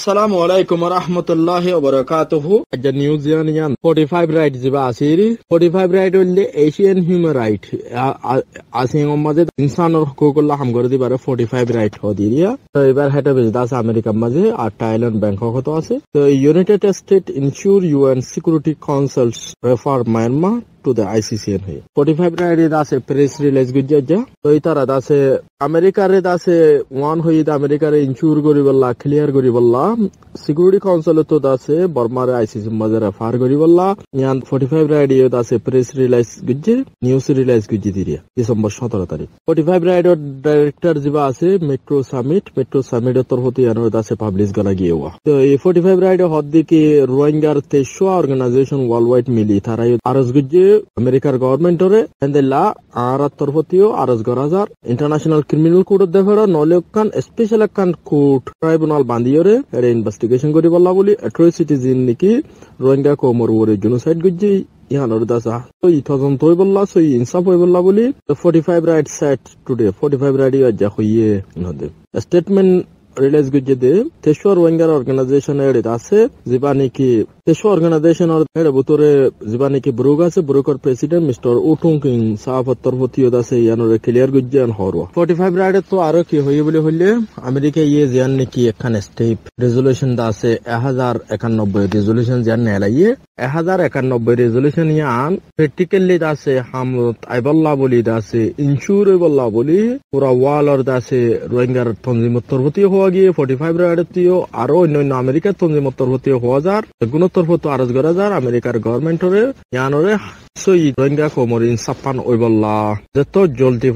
Alaikum warahmatullahi wabarakatuh. Aja news yan yan. 45 right jiba asiri. 45 right হইলে Asian human right আসিং মাঝে ইনসানের হকুকুল্লাহ হাম করে দিবারে 45 রাইট হ দিরিয়া তো এবার হেটা বেজ দাস আমেরিকার মাঝে আর থাইল্যান্ড ব্যাংকক তো আছে তো United State ইনসিউর UN security councils refer Myanmar to the ICCN here. 45 রাইডে দাসে প্রেস রিলিজ গুজে যা তো ইতারা দাসে আমেরিকারে দাসে ওয়ান হই আমেরিকারে ইনসিউর করি বললা ক্লিয়ার করি বললা। সিকিউরিটি কাউন্সিল তো দাসে বর্মারে আইসিসি মাঝে রেফার করি বললা। ইয়ান 45 রাইডে দাসে প্রেস রিলিজ গুজে নিউজ রিলিজ গুজে দিরিয়া। ডিসেম্বর 17 তারিখ। 45 রাইডর ডাইরেক্টর যিবা আছে মেট্রো সামিট মেট্রো সামিটের তরফতে ইয়ানোর দাসে পাবলিশ গলা গিয়ে হওয়া তো এই 45 রাইডে হদ দিকে রোহিঙ্গার তেইশশো অর্গানাইজেশন ওয়ার্ল্ড ওয়াইড মিলি তারা আরজ গুজে আমেরিকার গভর্নমেন্টরে এন্দেলা আর তরফতিও আরজ গরাজার ইন্টারন্যাশনাল ক্রিমিনাল কোর্ট দেফারা নলে কান স্পেশাল কান কোর্ট ট্রাইব্যুনাল বান্দিয়রে এর ইনভেস্টিগেশন করি বললা বলি অ্যাট্রোসিটিজিন নাকি রোহিঙ্গা কোমর ওরে জেনোসাইড গুজি ইহানোর দাসা সই তদন্ত হই বললা সই ইনসাফ হই বললা বলি 45 রাইট সেট টুডে 45 রাইট যা হইয়ে স্টেটমেন্ট রোহিঙ্গার অর্গানাইজেশন এর আছে যিবা নাকি তেসর অর্গানাইজেশনের এর ভিতরে যিবা নাকি ব্রুক আছে ব্রুকর প্রেসিডেন্ট মিস্টার উটুং কিং সাহাফত্তর প্রতিও আছে ইয়ানোর ক্লিয়ার গুজে হরওয়া 45 রাইডে তো আরও কি হইয়ে বলে হইলে আমেরিকা ইয়ে জিয়ান নাকি একখান স্টেপ রেজলিউশন দা আছে 1091 রেজলিউশন জিয়ান নেলাইয়ে 1091 রেজলিউশন ইয়ান প্র্যাকটিক্যালি দা আছে হামত আইবল্লা বলি দা আছে ইনসুর বলি পুরা ওয়ালর আছে রোহিঙ্গার তনজিমত তরফতি হওয়া গিয়ে ফর্টি ফাইভ রায়তিও আরও অন্যান্য আমেরিকার হওয়া যার আরজ যার আমেরিকার গভর্নমেন্টরে ইয়ানরে সই রোহিঙ্গা ওইবল্লা। যত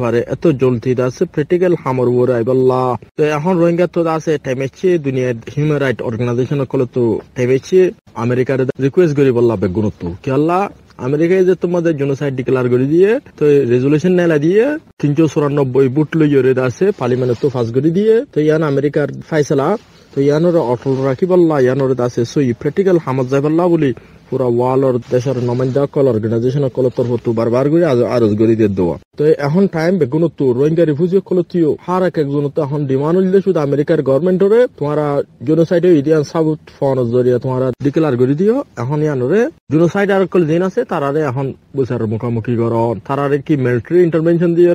পারে এত জলদি আছে প্র্যাকটিক্যাল হামর ওর আইবল্লা। তো এখন রোহিঙ্গা তো আছে টেমেছে দুনিয়ার হিউম্যান রাইট অর্গানাইজেশন কলে তো টেমেছে আমেরিকার রিকোয়েস্ট করি বললা বেগুনত কি আল্লাহ আমেরিকায় যে তোমাদের জেনোসাইড ডিক্লার করে দিয়ে, তো রেজুলেশন নেলা দিয়ে তিনশো চুরানব্বই বুট লইরে আছে পার্লিমেন্ট তো ফাঁস করে দিয়ে, তো ইয়ান আমেরিকার ফাইসলা, তো ইয়ানোর অটল রাখি বললা ইয়ানোর আছে সই প্র্যাকটিক্যাল হামত যাই বললা বলি। পুরা ওয়ালর, দেশের কল অর্গানাইজেশন কল তরফ বারবার করে আরজ করে দিয়ে দেওয়া। তো এখন টাইম বেগুন তো, রোহিঙ্গা রিফিউজি কল তিও হার এক একজন তো এখন ডিমান্ড হইলে শুধু আমেরিকার গভর্নমেন্টরে তোমারা জেনোসাইডে ইডিয়ান সাউথ জরিয়া তোমারা ডিক্লার করে দিও। এখন ইয়ানরে আর কল দিন আছে, তারারে এখন বুঝার মুখামুখি করন তারারে কি মিলিটারি ইন্টারভেনশন দিয়ে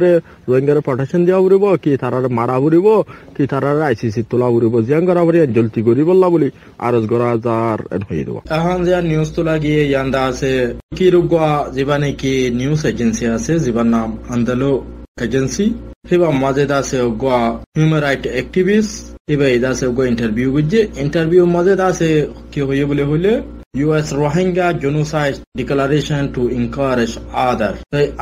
রোহিঙ্গারে প্রটেকশন দিয়া উড়িব, কি তারারে মারা উড়িব, কি তারারে আইসিসি তোলা উড়িব জিয়াং করা জলতি করি বললা বলি আরজ করা যার হয়ে দেবো এখন যে নিউজ তোলা গিয়ে ইয়ান্দা আছে কি রুগা যিবা নাকি নিউজ এজেন্সি আছে যিবার নাম আন্দালো এজেন্সি হিবা মাজেদ আছে গোয়া হিউম্যান রাইট এটা আছে গোয়া ইন্টারভিউ বুঝছে ইন্টারভিউ মাজেদ আছে কি হইয়ে বলে হইলে US Rohingya Genocide Declaration to Encourage Other.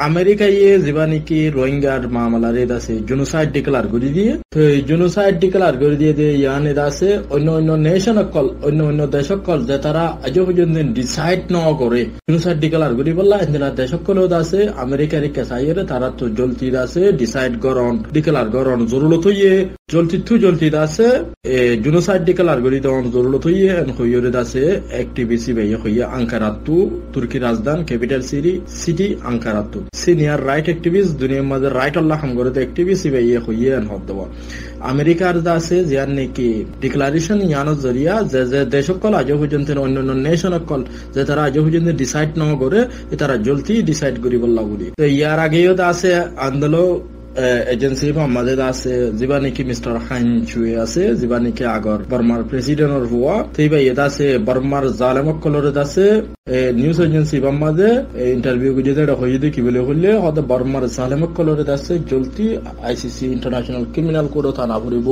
America ইয়ে যেবা নাকি রোহিঙ্গার মামলার এদ আছে জেনোসাইড ডিক্লার করে দিয়ে তো এই জেনোসাইড ডিক্লার করে দিয়ে দিয়ে ইয়ান আছে অন্য অন্য নেশন কল অন্য অন্য দেশ কল যে তারা আজ পর্যন্ত ডিসাইড ন করে জেনোসাইড ডিক্লার করে বললা এদিনা দেশ কল আছে আমেরিকার কেসাইয়ের তারা তো জলতি আছে ডিসাইড করন ডিক্লার করন জরুরত হইয়ে জলতি থু জলতি আছে জেনোসাইড ডিক্লার করে দেওয়ান জরুরত হইয়ে হইয়ে আছে অ্যাক্টিভিস্ট বেয়ে হইয়া আঙ্কারাত্তু তুর্কি রাজধান ক্যাপিটাল সিটি সিটি আঙ্কারাত্তু সিনিয়র রাইট অ্যাক্টিভিস্ট দুনিয়ার মাঝে রাইট আল্লাহ হাম করে অ্যাক্টিভিস্ট বেয়ে হইয়া হদ দেওয়া আমেরিকার যা আছে যার নাকি ডিক্লারেশন ইয়ানোর জরিয়া যে যে দেশকল আজ পর্যন্ত অন্য অন্য নেশন কল যে তারা আজ পর্যন্ত ডিসাইড ন করে তারা জলদি ডিসাইড করি বললা বলি তো ইয়ার আগেও আছে আন্দোলন এজেন্সি মাজেদ আছে, যিবা নাকি মিস্টার হাইন চুয়ে আছে, যিবা নাকি আগর বর্মার প্রেসিডেন্টর হওয়া সেইবা এটা আছে বর্মার জালেমক কলরে আছে নিউজ এজেন্সি বাম্মাদে ইন্টারভিউ গুজে এটা হয়ে দেখি বলে হলে হতে বর্মার জালেমক কলরে আছে, জলদি আইসিসি ইন্টারন্যাশনাল ক্রিমিনাল কোড থানা ফুরিব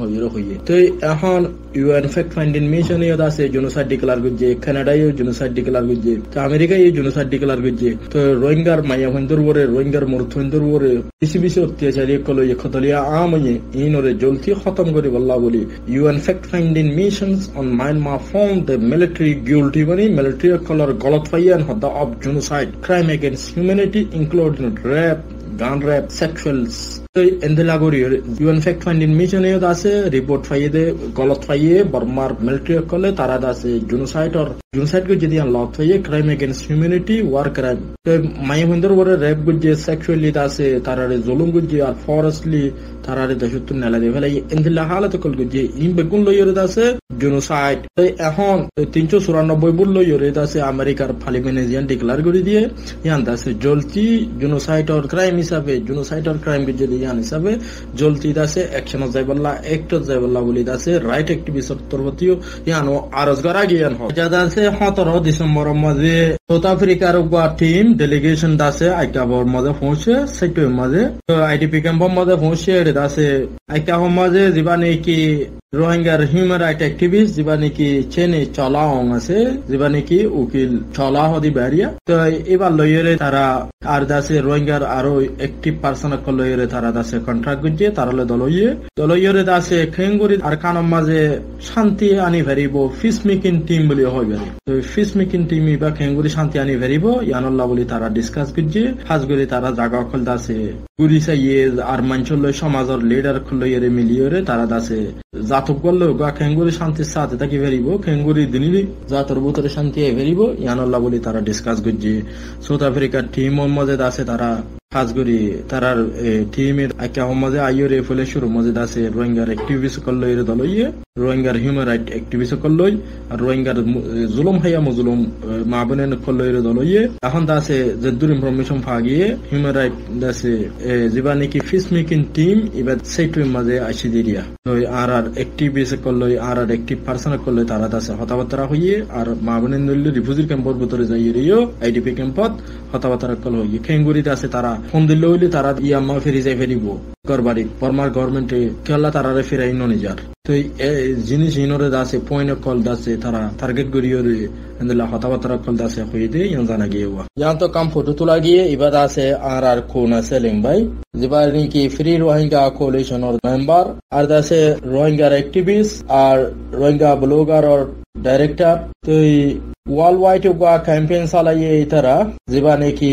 হইয়ে হইয়ে তো এখন ইউএন ফ্যাক্ট ফাইন্ডিং মিশন ইয়াদ আছে জেনোসাইড ডিক্লার করছে কানাডা ইউ জেনোসাইড ডিক্লার করছে তো আমেরিকা ইউ জেনোসাইড ডিক্লার করছে তো রোহিঙ্গার মাইয়া হইন্দর ওরে রোহিঙ্গার মরুথ হইন্দর ওরে বেশি বেশি অত্যাচারী কলো খতলিয়া আময়ে ইনরে জলদি খতম করে বললা বলি UN fact finding missions on Myanmar found the military guilty মানে মিলিটারি কলর গলত ফাইয়ান হদ্দা of genocide crime against humanity including rape gun rape, sexual এন্দেলা গরি ইউএন ফ্যাক্ট ফাইন্ডিং মিশন আছে রিপোর্ট ফাইয়ে দে গলত ফাইয়ে বর্মার মিলিটারি কলে তারা আছে জুনোসাইড অর জুনোসাইড গো যদি লক ফাইয়ে crime against humanity war crime মাই হুন্দর বরে রেপ গুজে সেক্সুয়ালি আছে তারারে জুলুম গুজে আর ফরেস্টলি তারারে দেশত্ব নেলা দে ফেলাই এন্দেলা হালত কল গুজে ইন বেগুন লইরে আছে জুনোসাইড এখন তিনশো চুরানব্বই বুল লইরে আছে আমেরিকার ফালিমেনেজিয়ান ডিক্লার করে দিয়ে ইয়ান আছে জলতি জুনোসাইডর ক্রাইম হিসাবে জুনোসাইডর ক্রাইম যদি ইয়ান হিসাবে জলতি আছে একশন যাইবল্লা, একটো যাইবল্লা বলি আছে রাইট অ্যাক্টিভিস্টর তরবতীয় ইয়ান আরজ করা গিয়ান হয় যাদা আছে সতেরো ডিসেম্বর মাঝে সাউথ আফ্রিকার গোয়া টিম ডেলিগেশন দাসে আইকাবর মাঝে পৌঁছে সেটুর মাঝে আইডিপি ক্যাম্পর মাঝে পৌঁছে আছে আইকা মাঝে যিবা নেকি রোহিঙ্গার হিউম্যান রাইট অ্যাক্টিভিস্ট যিবা নেকি চেনে চলা অং আছে যিবা নেকি উকিল চলা হদি বাড়িয়া তো এবার লইরে তারা আর দাসে রোহিঙ্গার আরও একটিভ পার্সন লইরে তারা দাসে কন্ট্রাক্ট গুজিয়ে তারলে দলইয়ে দলইরে দাসে খেঙ্গুরি আর কানম মাঝে শান্তি আনি ভেরিব ফিস মেকিং টিম বলি হয় বেরি ফিস মেকিং টিম বা খেঙ্গুরি শান্তি আনি ভেরিব, ইয়ানুল্লাহ বলি তারা ডিসকাস করছে হাজগুলি তারা জাগা খোল দাসে গুরিসা ইয়ে আর মাঞ্চল সমাজের লিডার খোল ইয়ে মিলিয়ে তারা দাসে জাতক করলে গা খেঙ্গুরি শান্তির সাথে তাকে ভেরিব, খেঙ্গুরি দিন জাতর ভিতরে শান্তি ভেরিব, ইয়ানুল্লাহ বলি তারা ডিসকাস করছে। সাউথ আফ্রিকার টিম মজেদ আছে তারা। খাস করি তারার টিমের আইকা মাঝে আইয়রে ফলে শুরু। মাঝে আছে রোহিঙ্গার অ্যাক্টিভিস্ট করল এর দল ইয়ে রোহিঙ্গার হিউম্যান রাইট অ্যাক্টিভিস্ট করল। আর রোহিঙ্গার জুলুম হাইয়া মুজুলুম মা বোনের করল এর দল ইয়ে এখন আছে যে দূর ইনফরমেশন ফাগিয়ে হিউম্যান রাইট আছে যেবা নাকি ফিস মেকিং টিম এবার সেই টিম মাঝে আসি দিয়া তো আর আর অ্যাক্টিভিস্ট করল, আর আর অ্যাক্টিভ পার্সন করল, তারা আছে হতাবার্তা হইয়ে। আর মা বোনের রিফিউজি ক্যাম্পর ভিতরে যাই রিও আইডিপি ক্যাম্পত হতাবার্তা কল হইয়ে। খেঙ্গুরিতে আছে তারা। ফোন দিলে হইলে তারা ইয়াম্মা ফেরি যাই ফেরিব গরবাড়ি বর্মার গভর্নমেন্টে কেলা তারারে ফেরাই ননিজার তো জিনিস ইনরে দাসে পয়েন্ট কল দাসে, তারা টার্গেট করিও রে এন্দলা হতাবার্তা কল দাসে হই দে ইয়ান জানা গিয়ে ওয়া ইয়ান তো কাম ফটো তোলা গিয়ে ইবাদ আছে আর আর কোন আছে লিংবাই যেবার নাকি ফ্রি রোহিঙ্গা কোলিশনের মেম্বার আর দাসে রোহিঙ্গার অ্যাক্টিভিস্ট আর রোহিঙ্গা ব্লগার আর ডাইরেক্টর তো ওয়াইড গোয়া ক্যাম্পেইন চালাইয়ে তারা যেবা নাকি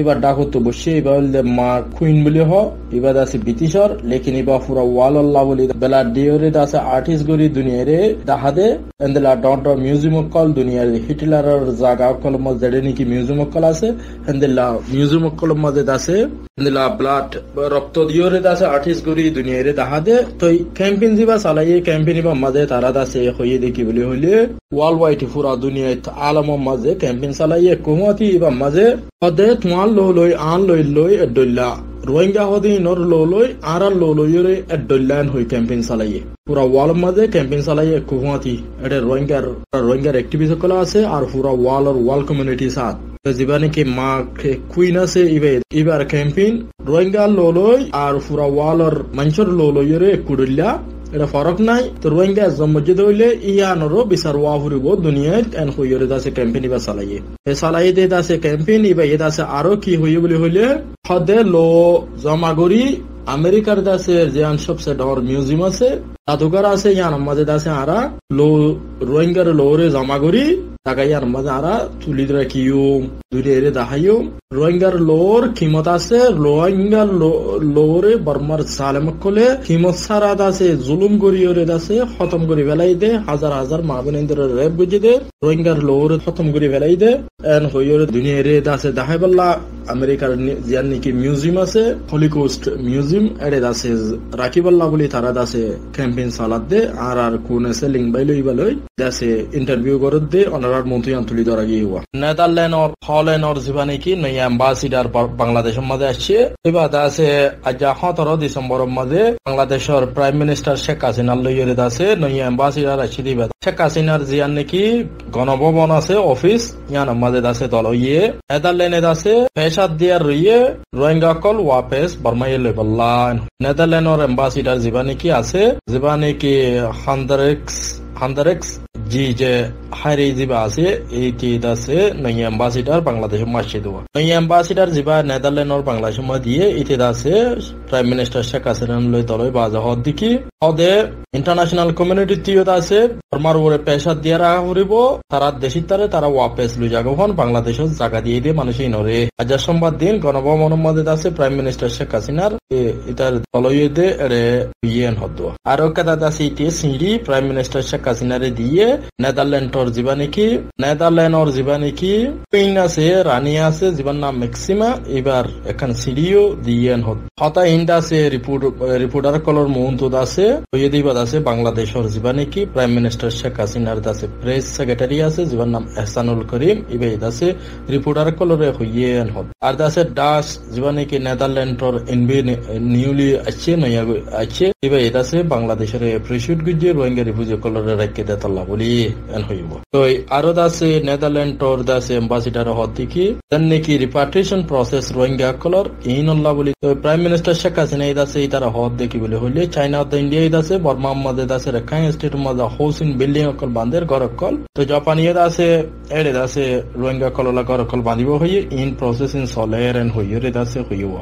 এবার ডাকতো বসে এবার মা কুইন বলি হ, এবার আছে ব্রিটিশর, লেকিন এবার পুরা ওয়াল আল্লাহ বলি, বেলা ডিওরে আছে আর্টিস্ট গরি দুনিয়ারে দাহাদে, এন্দেলা ডট মিউজিয়াম কল দুনিয়ার হিটলারের জায়গা কল মধ্যে নাকি মিউজিয়াম কল আছে, এন্দেলা মিউজিয়াম কল মধ্যে আছে এন্দেলা ব্লাড, রক্ত দিওরে আছে আর্টিস্ট গরি দুনিয়ারে দাহাদে, তো ক্যাম্পেইন যিবা চালাইয়ে, ক্যাম্পেইন এবার মাঝে তারা আছে হইয়ে দেখি বলি হইলে ওয়ার্ল্ড পুরা দুনিয়ায় আলমৰ মাঝে ক্যাম্পেইন চালাইয়ে কুমতি এবার মাঝে সদে তোমার লো লই আন লই লই এডল্লা রোহিঙ্গা হদি নর লো লই আর লইরে এডল্লান হই ক্যাম্পেইন চালাইয়ে। পুরা ওয়াল মাঝে ক্যাম্পেইন চালাইয়ে কুমতি। এটা রোহিঙ্গার রোহিঙ্গার অ্যাক্টিভিস্ট কলা আছে আর পুরা ওয়াল আর ওয়াল কমিউনিটি সাথ যিবা নাকি মা কুইন আছে এবার ক্যাম্পেইন রোহিঙ্গা লো লই আর পুরা ওয়ালর মানুষের লো লইরে কুড়িল্লা। এটা ফরক নাই। তো রোহিঙ্গা মসজিদ হইলে ইয়ানরও বিচার ওয়া ফুরিব দুনিয়ায়, এন হইরে দাসে ক্যাম্পেইন ইবা চালাইয়ে। এ চালাইয়ে দে দাসে ক্যাম্পেইন ইবা এ দাসে আরও কি হইয়ে বলি হইলে সদে লো জমা করি আমেরিকার দাসে যে সবচেয়ে ডর মিউজিয়াম আছে, জাদুঘর আছে, ইয়ান মাঝে দাসে আরা, লো রোহিঙ্গার লোরে জমা করি তাকা ইয়ার মাঝে আরা তুলি রাখিও দূরে এরে দাহাইও রোহিঙ্গার লোর কিমত আছে রোহিঙ্গার লোরে বর্মার সালেম কলে কিমত সারাদ আছে জুলুম করি ওরে আছে খতম করে ফেলাই দে হাজার হাজার মা বোনেদের রেপ বুঝে দে রোহিঙ্গার লোরে খতম করে ফেলাই দে এন হইরে দুনিয়া রে আছে দাহাই বললা আমেরিকার জিয়ার নাকি মিউজিয়াম আছে হলিকোস্ট মিউজিয়াম এড়ে আছে রাখিবল্লা বলি তারা আছে ক্যাম্পেইন চালাত দে, আর আর কোন আছে লিঙ্ক বাই লই বালই দাসে ইন্টারভিউ করত দে, অনারার মন্ত্রী আন্তলি ধরা গিয়ে হওয়া নেদারল্যান্ড অর হল্যান্ড জিবা নাকি নই অ্যাম্বাসিডার বাংলাদেশের মধ্যে আসছে। এবার আছে আজ সতেরো ডিসেম্বর মধ্যে বাংলাদেশের প্রাইম মিনিস্টার শেখ হাসিনার লইয়ের আছে নই অ্যাম্বাসিডার আসছে দিবা শেখ হাসিনার জিয়ান নাকি গণভবন আছে অফিস ইয়ান মাঝে আছে দল ইয়ে নেদারল্যান্ড পেশাদ দিয়ার রইয়ে রোহিঙ্গাকল ওয়াপেস বর্মাইয়ে লেবল্লা নেদারল্যান্ডর এম্বাসিডার যিবা নাকি আছে যিবা নাকি হান্দারেক্স হান্দারেক্স জি যে হাইরে জিবা আছে এইটি আছে নই অ্যাম্বাসিডার বাংলাদেশ মাসে দেওয়া নই অ্যাম্বাসিডার জিবা নেদারল্যান্ডর বাংলাদেশ মা দিয়ে ইতে আছে প্রাইম মিনিস্টার শেখ হাসিনা লই তলই বাজা হদ দেখি হদে ইন্টারন্যাশনাল কমিউনিটি তিয়ত আছে ধর্মার উপরে পেশা দিয়ে রাখা করিব তারা দেশির তারে তারা ওয়াপেস লুই জাগো হন বাংলাদেশের জায়গা দিয়ে দিয়ে মানুষই নরে আজ সোমবার দিন গণভবন মধ্যে আছে প্রাইম মিনিস্টার শেখ হাসিনার ইতার তলই দে এরে ইয়েন হদ দেওয়া আর কেদা আছে ইটি সিঁড়ি প্রাইম মিনিস্টার শেখ হাসিনারে দিয়ে নেদারল্যান্ডর জীবা নাকি নেদারল্যান্ডর জীবা নাকি কুইন আছে, রানী আছে জীবার নাম ম্যাক্সিমা। এবার এখান সিঁড়িও দিয়ে হত হতা ইন্ডা আছে রিপোর্টার কলর মহন্তদ আছে ওয়েদিবাদ আছে, বাংলাদেশের জীবা নাকি প্রাইম মিনিস্টার শেখ হাসিনার আছে, প্রেস সেক্রেটারি আছে জীবার নাম এহসানুল করিম ইবে আছে, রিপোর্টার কলরে হইয়ে হত আর আছে ডাস জীবা নাকি নেদারল্যান্ডর এনবি নিউলি আছে, নয়া আছে ইবে আছে, বাংলাদেশের এপ্রিসিয়েট গুজে রোহিঙ্গা রিফিউজি কলরে রাখতে দেতাল্লা বলি। তো আরও আছে এম্বাসিডার হত দেখি প্রাইম মিনিস্টার শেখ হাসিনা এই দাসে তারা হদ দেখি বলে হইলে চাইনা ইন্ডিয়া এই দাসে, বর্মা মধ্যে দাসে রেখাই স্টেট মধ্যে হাউসিং বিল্ডিং অকল বান্ধের ঘর অকল তো জাপানীয় দাসে, এড়ে দাসে রোহিঙ্গা কললা ঘর অকল বাঁধিব হইয়ে ইন প্রসেস ইন সলের এন হইয়ে রে দাসে হইব